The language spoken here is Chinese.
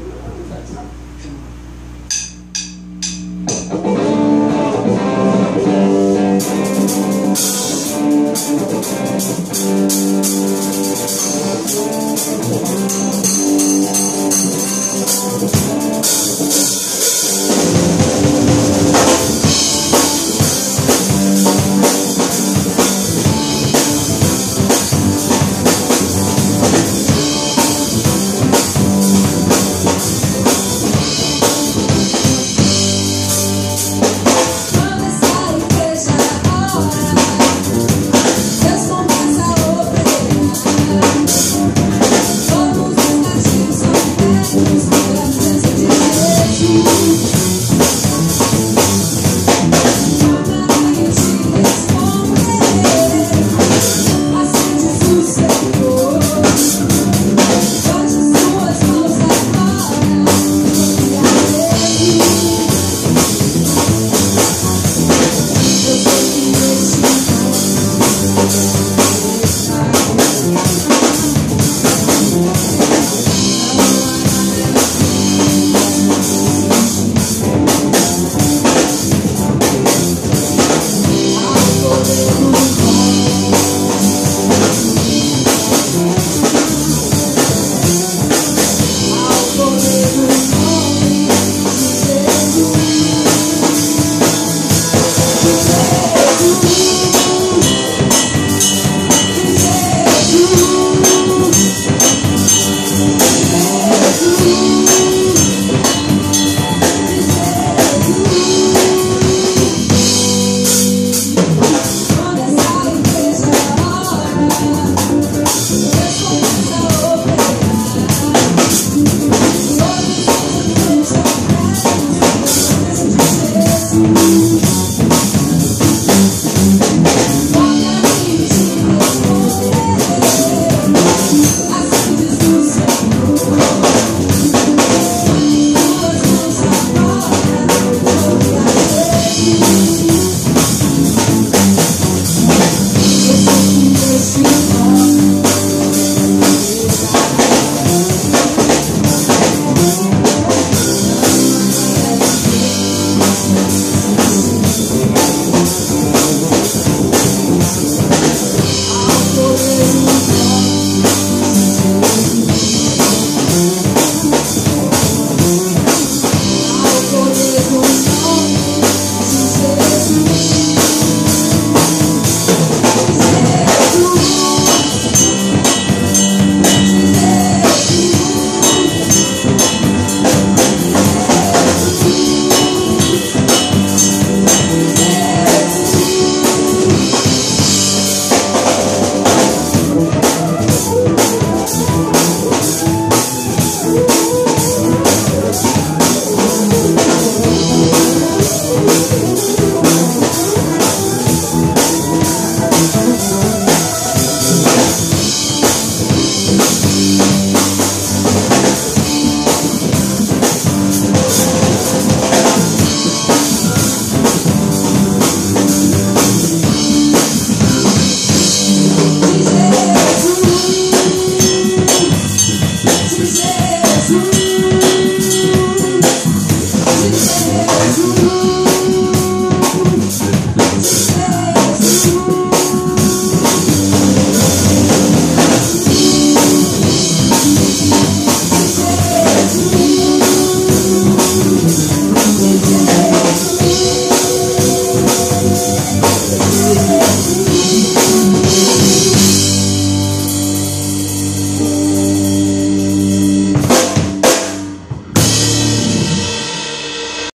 有人在唱，是吗？